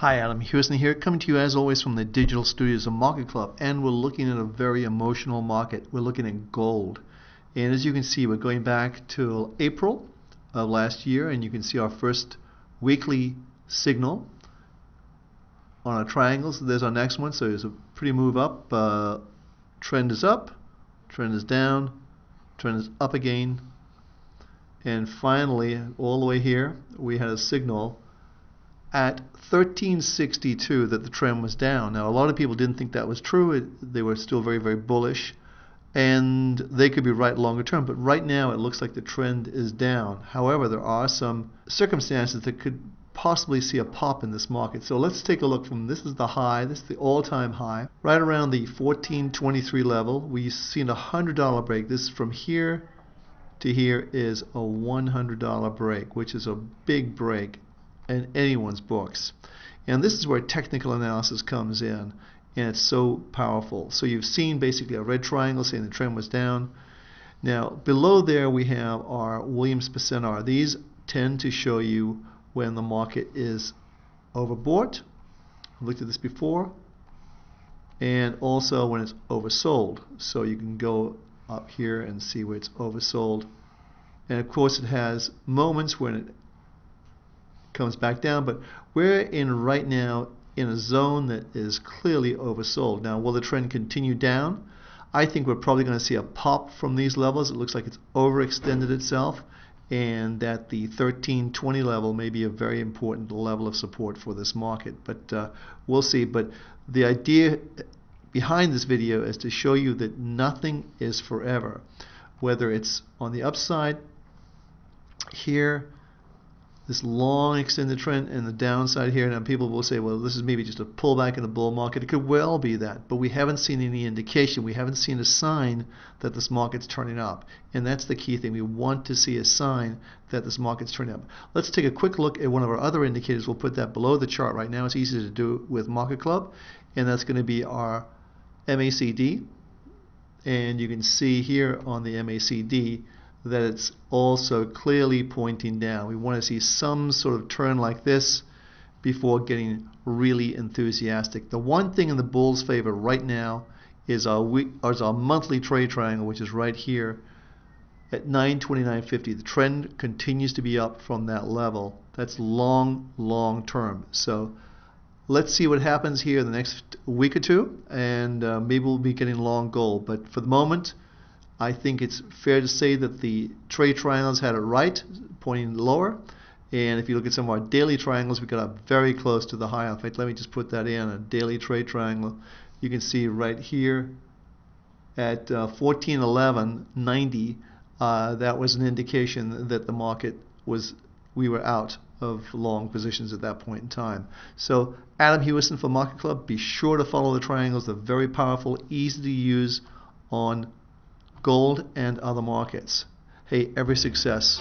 Hi, Adam Hewison here, coming to you as always from the digital studios of MarketClub, and we're looking at a very emotional market. We're looking at gold, and as you can see, we're going back to April of last year, and you can see our first weekly signal on our triangles. There's our next one, so it's a pretty move up. Uh, trend is up, trend is down, trend is up again, and finally, all the way here, we had a signal at 1362 that the trend was down. Now, a lot of people didn't think that was true. It, they were still very, very bullish. And they could be right longer term. But right now, it looks like the trend is down. However, there are some circumstances that could possibly see a pop in this market. So let's take a look from this is the high, this is the all-time high, right around the 1423 level. We've seen a $100 break. This from here to here is a $100 break, which is a big break in anyone's books. And this is where technical analysis comes in, and it's so powerful. So you've seen basically a red triangle saying the trend was down. Now, below there we have our Williams percent R. These tend to show you when the market is overbought. I've looked at this before. And also when it's oversold. So you can go up here and see where it's oversold. And of course it has moments when it comes back down, but we're in right now in a zone that is clearly oversold. Now, will the trend continue down? I think we're probably going to see a pop from these levels. It looks like it's overextended itself and that the 1320 level may be a very important level of support for this market. But uh, we'll see. But the idea behind this video is to show you that nothing is forever. Whether it's on the upside here this long extended trend and the downside here. Now people will say, well, this is maybe just a pullback in the bull market. It could well be that, but we haven't seen any indication. We haven't seen a sign that this market's turning up, and that's the key thing. We want to see a sign that this market's turning up. Let's take a quick look at one of our other indicators. We'll put that below the chart right now. It's easy to do with MarketClub, and that's going to be our MACD. And you can see here on the MACD that it's also clearly pointing down. We want to see some sort of turn like this before getting really enthusiastic. The one thing in the bull's favor right now is our, week, is our monthly trade triangle, which is right here at 929.50. The trend continues to be up from that level. That's long, long term. So let's see what happens here in the next week or two, and uh, maybe we'll be getting long gold. But for the moment, I think it's fair to say that the trade triangles had it right, pointing lower. And if you look at some of our daily triangles, we got up very close to the high. In fact, let me just put that in, a daily trade triangle. You can see right here at uh, 1411.90, uh, that was an indication that the market was, we were out of long positions at that point in time. So Adam Hewison for MarketClub, be sure to follow the triangles. They're very powerful, easy to use on gold and other markets. Hey, every success.